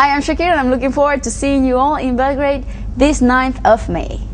Hi, I'm Shakira and I'm looking forward to seeing you all in Belgrade this 9th of May.